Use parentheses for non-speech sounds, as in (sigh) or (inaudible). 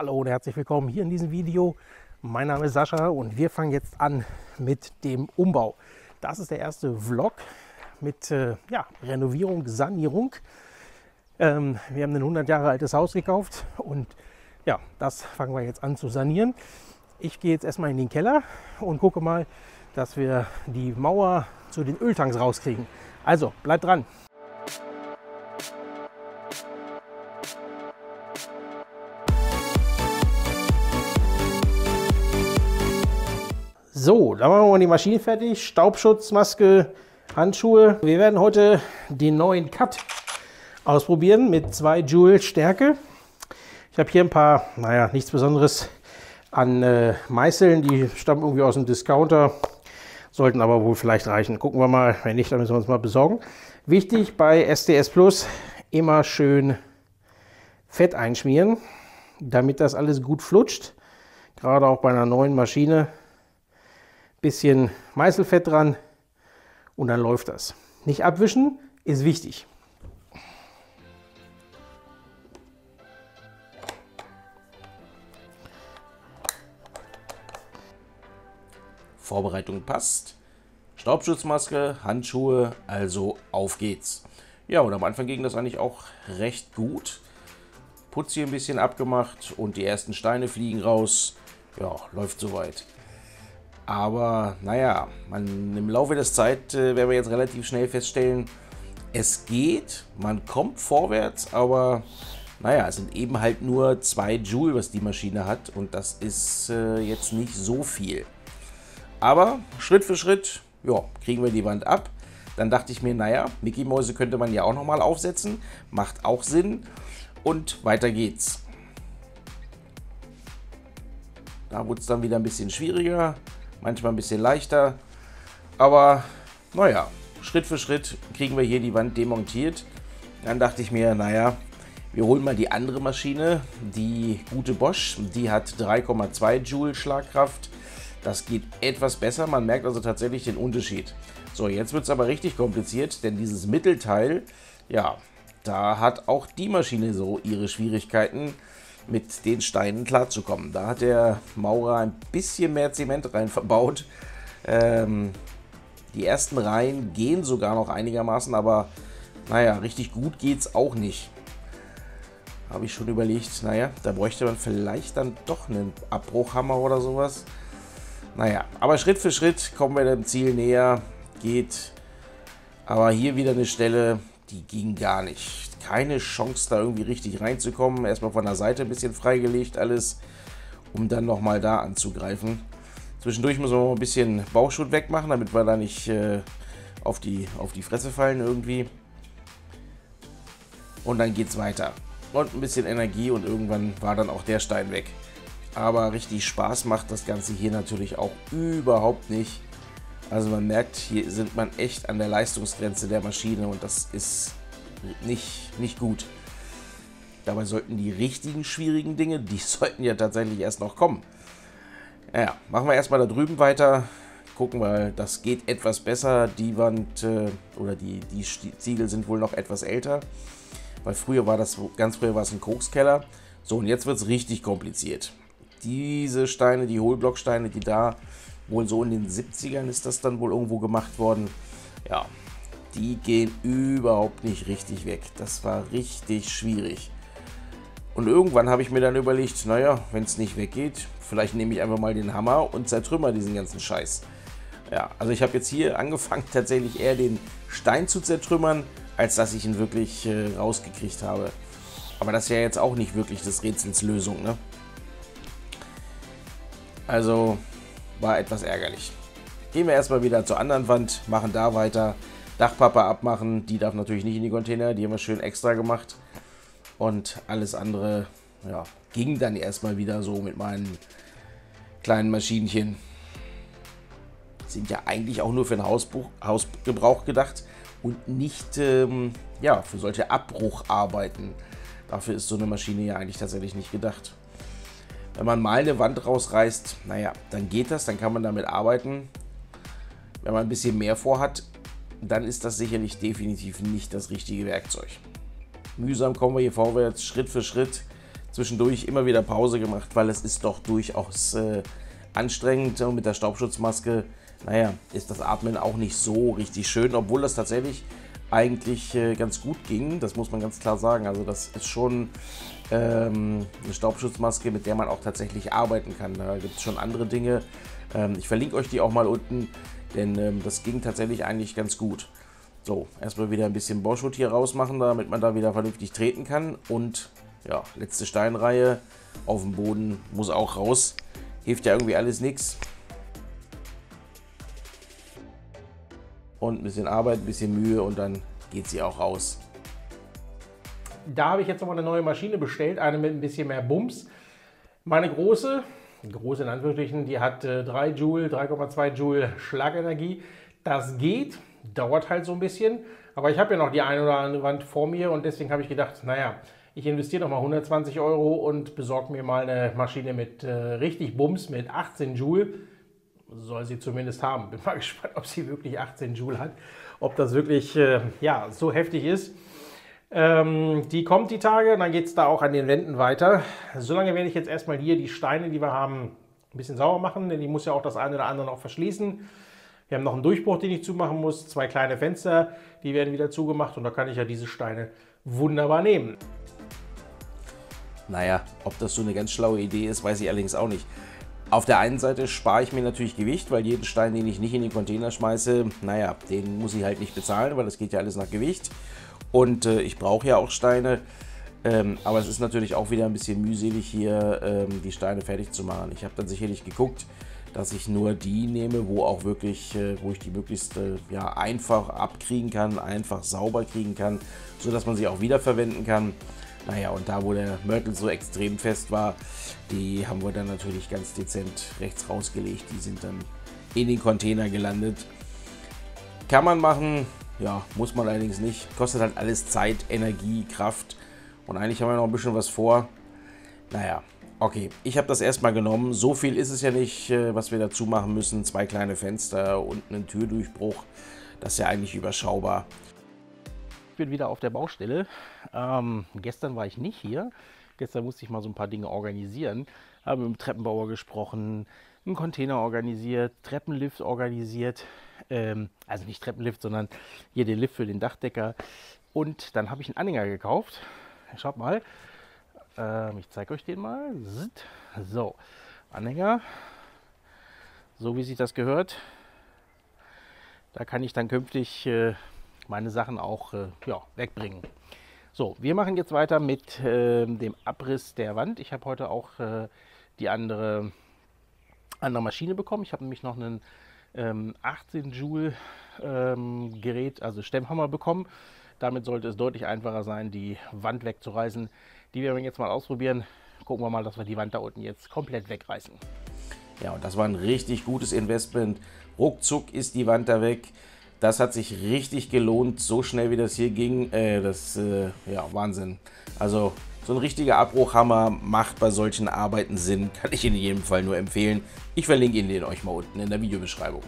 Hallo und herzlich willkommen hier in diesem Video. Mein Name ist Sascha und wir fangen jetzt an mit dem Umbau. Das ist der erste Vlog mit äh, ja, Renovierung, Sanierung. Ähm, wir haben ein 100 Jahre altes Haus gekauft und ja, das fangen wir jetzt an zu sanieren. Ich gehe jetzt erstmal in den Keller und gucke mal, dass wir die Mauer zu den Öltanks rauskriegen. Also bleibt dran. So, dann machen wir mal die Maschine fertig. Staubschutzmaske, Handschuhe. Wir werden heute den neuen Cut ausprobieren mit 2 Joule Stärke. Ich habe hier ein paar, naja, nichts Besonderes an äh, Meißeln. Die stammen irgendwie aus dem Discounter. Sollten aber wohl vielleicht reichen. Gucken wir mal. Wenn nicht, dann müssen wir uns mal besorgen. Wichtig bei SDS Plus immer schön Fett einschmieren, damit das alles gut flutscht. Gerade auch bei einer neuen Maschine bisschen Meißelfett dran und dann läuft das. Nicht abwischen ist wichtig. Vorbereitung passt. Staubschutzmaske, Handschuhe, also auf geht's. Ja, und am Anfang ging das eigentlich auch recht gut. Putz hier ein bisschen abgemacht und die ersten Steine fliegen raus. Ja, läuft soweit. Aber naja, man, im Laufe der Zeit äh, werden wir jetzt relativ schnell feststellen, es geht, man kommt vorwärts, aber naja, es sind eben halt nur 2 Joule, was die Maschine hat und das ist äh, jetzt nicht so viel. Aber Schritt für Schritt, ja, kriegen wir die Wand ab. Dann dachte ich mir, naja, Mickey Mäuse könnte man ja auch nochmal aufsetzen, macht auch Sinn und weiter geht's. Da wurde es dann wieder ein bisschen schwieriger manchmal ein bisschen leichter. Aber naja, Schritt für Schritt kriegen wir hier die Wand demontiert. Dann dachte ich mir, naja, wir holen mal die andere Maschine, die gute Bosch. Die hat 3,2 Joule Schlagkraft. Das geht etwas besser, man merkt also tatsächlich den Unterschied. So, jetzt wird es aber richtig kompliziert, denn dieses Mittelteil, ja, da hat auch die Maschine so ihre Schwierigkeiten mit den Steinen klarzukommen. Da hat der Maurer ein bisschen mehr Zement rein verbaut. Ähm, die ersten Reihen gehen sogar noch einigermaßen, aber naja, richtig gut geht es auch nicht. Habe ich schon überlegt, naja, da bräuchte man vielleicht dann doch einen Abbruchhammer oder sowas. Naja, aber Schritt für Schritt kommen wir dem Ziel näher. Geht. Aber hier wieder eine Stelle, die ging gar nicht keine Chance, da irgendwie richtig reinzukommen. Erstmal von der Seite ein bisschen freigelegt alles, um dann nochmal da anzugreifen. Zwischendurch müssen wir mal ein bisschen Bauchschutt wegmachen, damit wir da nicht äh, auf, die, auf die Fresse fallen irgendwie. Und dann geht's weiter. Und ein bisschen Energie und irgendwann war dann auch der Stein weg. Aber richtig Spaß macht das Ganze hier natürlich auch überhaupt nicht. Also man merkt, hier sind man echt an der Leistungsgrenze der Maschine und das ist nicht, nicht gut. Dabei sollten die richtigen schwierigen Dinge, die (laughs) sollten ja tatsächlich erst noch kommen. Ja, machen wir erstmal da drüben weiter. Gucken wir, das geht etwas besser. Die Wand äh, oder die, die Ziegel sind wohl noch etwas älter. Weil früher war das, ganz früher war es ein Kokskeller. So, und jetzt wird es richtig kompliziert. Diese Steine, die Hohlblocksteine, die da wohl so in den 70ern ist das dann wohl irgendwo gemacht worden. Ja, die gehen überhaupt nicht richtig weg. Das war richtig schwierig. Und irgendwann habe ich mir dann überlegt, naja, wenn es nicht weggeht, vielleicht nehme ich einfach mal den Hammer und zertrümmer diesen ganzen Scheiß. Ja, also ich habe jetzt hier angefangen (laughs) tatsächlich eher den Stein zu zertrümmern, als dass ich ihn wirklich äh, rausgekriegt habe. Aber das ist ja jetzt auch nicht wirklich des Rätsels Lösung, ne? Also war etwas ärgerlich. Gehen wir erstmal wieder zur anderen Wand, machen da weiter. Dachpappe abmachen. Die darf natürlich nicht in die Container. Die haben wir schön extra gemacht. Und alles andere ja, ging dann erstmal wieder so mit meinen kleinen Maschinchen. Sind ja eigentlich auch nur für den Hausbuch, Hausgebrauch gedacht und nicht ähm, ja, für solche Abbrucharbeiten. Dafür ist so eine Maschine ja eigentlich tatsächlich nicht gedacht. Wenn man mal eine Wand rausreißt, naja, dann geht das, dann kann man damit arbeiten. Wenn man ein bisschen mehr vorhat, dann ist das sicherlich definitiv nicht das richtige Werkzeug. Mühsam kommen wir hier vorwärts, Schritt für Schritt. zwischendurch immer wieder Pause gemacht, weil es ist doch durchaus äh, anstrengend und mit der Staubschutzmaske, naja, ist das Atmen auch nicht so richtig schön, obwohl das tatsächlich eigentlich äh, ganz gut ging, das muss man ganz klar sagen. Also das ist schon ähm, eine Staubschutzmaske, mit der man auch tatsächlich arbeiten kann. Da gibt es schon andere Dinge. Ähm, ich verlinke euch die auch mal unten, denn ähm, das ging tatsächlich eigentlich ganz gut. So, erstmal wieder ein bisschen Boschut hier rausmachen, damit man da wieder vernünftig treten kann. Und ja, letzte Steinreihe auf dem Boden muss auch raus. Hilft ja irgendwie alles nichts. Und ein bisschen Arbeit, ein bisschen Mühe und dann geht sie auch raus. Da habe ich jetzt nochmal eine neue Maschine bestellt, eine mit ein bisschen mehr Bums. Meine große, große in Anführungsstrichen, die hat 3 äh, Joule, 3,2 Joule Schlagenergie. Das geht, dauert halt so ein bisschen. Aber ich habe ja noch die eine oder andere Wand vor mir und deswegen habe ich gedacht, naja, ich investiere nochmal 120 Euro und besorge mir mal eine Maschine mit äh, richtig Bums, mit 18 Joule. Soll sie zumindest haben. Bin mal (laughs) gespannt, ob sie wirklich 18 Joule hat. Ob das wirklich äh, ja, so heftig ist. Ähm, die kommt die Tage dann geht es da auch an den Wänden weiter. Solange werde ich jetzt erstmal hier die Steine, die wir haben, ein bisschen sauber machen, denn die muss ja auch das eine oder andere noch verschließen. Wir haben noch einen Durchbruch, den ich zumachen muss, zwei kleine Fenster, die werden wieder zugemacht und da kann ich ja diese Steine wunderbar nehmen. Naja, ob das so eine ganz schlaue Idee ist, weiß ich allerdings auch nicht. Auf der einen Seite spare ich mir natürlich Gewicht, weil jeden Stein, den ich nicht in den Container schmeiße, naja, den muss ich halt nicht bezahlen, weil das geht ja alles nach Gewicht. Und äh, ich brauche ja auch Steine. Ähm, aber es ist natürlich auch wieder ein bisschen mühselig hier ähm, die Steine fertig zu machen. Ich habe dann sicherlich geguckt, dass ich nur die nehme, wo auch wirklich, äh, wo ich die möglichst äh, ja, einfach abkriegen kann, einfach sauber kriegen kann, sodass man sie auch wiederverwenden kann. Naja, und da, wo der Mörtel so extrem fest war, die haben wir dann natürlich ganz dezent rechts rausgelegt. Die sind dann in den Container gelandet. Kann man machen, ja, muss man allerdings nicht. Kostet halt alles Zeit, Energie, Kraft. Und eigentlich haben wir noch ein bisschen was vor. Naja, okay. Ich habe das erstmal genommen. So viel ist es ja nicht, äh, was wir dazu machen müssen. Zwei kleine Fenster und einen Türdurchbruch. Das ist ja eigentlich überschaubar. Ich bin wieder auf der Baustelle. Ähm, gestern war ich nicht hier. Gestern musste ich mal so ein paar Dinge organisieren. Habe mit dem Treppenbauer gesprochen, einen Container organisiert, Treppenlift organisiert. Ähm, also nicht Treppenlift, sondern hier den Lift für den Dachdecker. Und dann habe ich einen Anhänger gekauft. Schaut mal. Ähm, ich zeige euch den mal. So, Anhänger. So wie sich das gehört. Da kann ich dann künftig äh, meine Sachen auch äh, ja, wegbringen. So, wir machen jetzt weiter mit äh, dem Abriss der Wand. Ich habe heute auch äh, die andere, andere Maschine bekommen. Ich habe nämlich noch einen ähm, 18 Joule ähm, Gerät, also Stemmhammer bekommen. Damit sollte es deutlich einfacher sein, die Wand wegzureißen. Die werden wir jetzt mal ausprobieren. Gucken wir mal, dass wir die Wand da unten jetzt komplett wegreißen. Ja, und das war ein richtig gutes Investment. Ruckzuck ist die Wand da weg. Das hat sich richtig gelohnt, so schnell wie das hier ging. Äh, das, äh, ja, Wahnsinn. Also so ein richtiger Abbruchhammer macht bei solchen Arbeiten Sinn, kann ich in jedem Fall nur empfehlen. Ich verlinke Ihnen den euch mal unten in der Videobeschreibung.